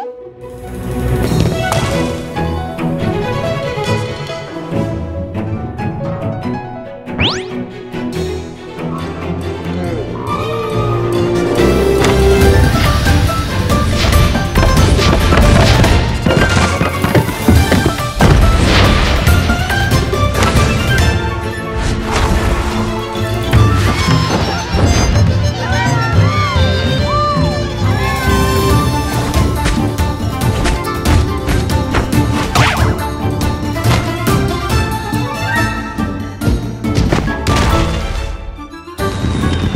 Música